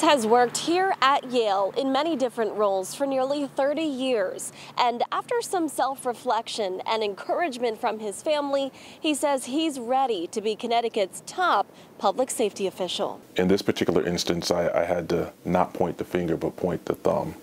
has worked here at Yale in many different roles for nearly 30 years. And after some self-reflection and encouragement from his family, he says he's ready to be Connecticut's top public safety official. In this particular instance, I, I had to not point the finger, but point the thumb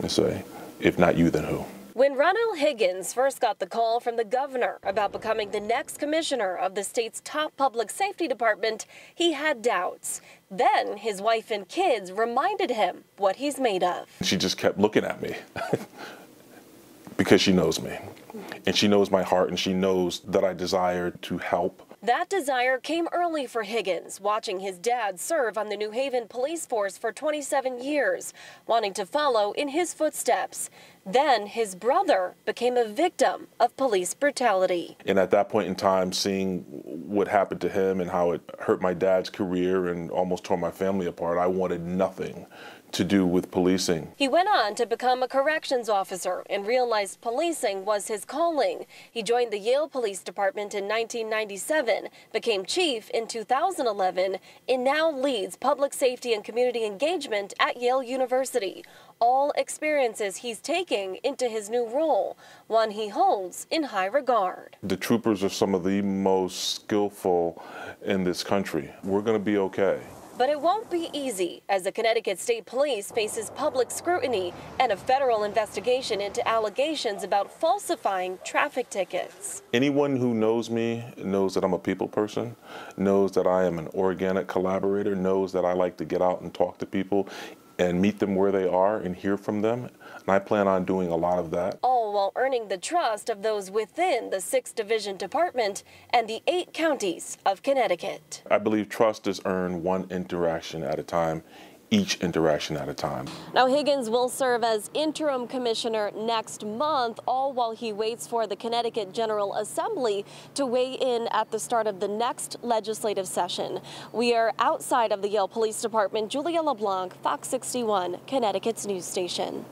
and say, if not you, then who? When Ronnell Higgins first got the call from the governor about becoming the next commissioner of the state's top public safety department, he had doubts. Then his wife and kids reminded him what he's made of. She just kept looking at me because she knows me. And she knows my heart and she knows that I desire to help that desire came early for Higgins, watching his dad serve on the New Haven police force for 27 years, wanting to follow in his footsteps. Then his brother became a victim of police brutality. And at that point in time, seeing what happened to him and how it hurt my dad's career and almost tore my family apart, I wanted nothing to do with policing. He went on to become a corrections officer and realized policing was his calling. He joined the Yale Police Department in 1997, became chief in 2011, and now leads public safety and community engagement at Yale University. All experiences he's taking into his new role, one he holds in high regard. The troopers are some of the most skillful in this country. We're going to be okay. But it won't be easy as the Connecticut State Police faces public scrutiny and a federal investigation into allegations about falsifying traffic tickets. Anyone who knows me knows that I'm a people person, knows that I am an organic collaborator, knows that I like to get out and talk to people and meet them where they are and hear from them. And I plan on doing a lot of that. All while earning the trust of those within the 6th Division Department and the eight counties of Connecticut. I believe trust is earned one interaction at a time each interaction at a time. Now, Higgins will serve as interim commissioner next month, all while he waits for the Connecticut General Assembly to weigh in at the start of the next legislative session. We are outside of the Yale Police Department. Julia LeBlanc, Fox 61, Connecticut's news station.